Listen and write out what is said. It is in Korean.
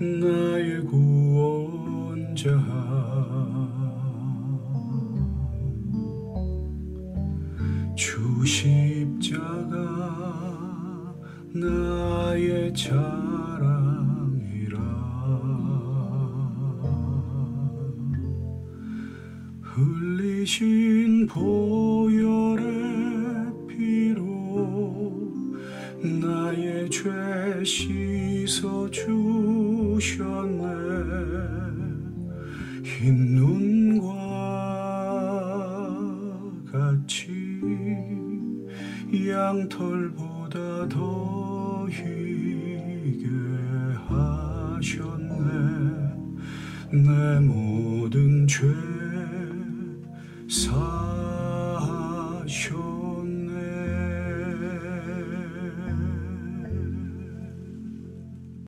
나의 구원자. 주 십자가 나의 자랑이라. 흘리신 보혈의 피로 나의 죄 씻어 주셨네. 흰 눈과 같이 양털보다 더 희게 하셨네. 내 모든 죄 사하셨네